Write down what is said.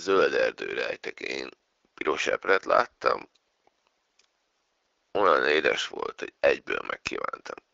zöld erdőre ejtek Én piros epret láttam, olyan édes volt, hogy egyből megkívántam.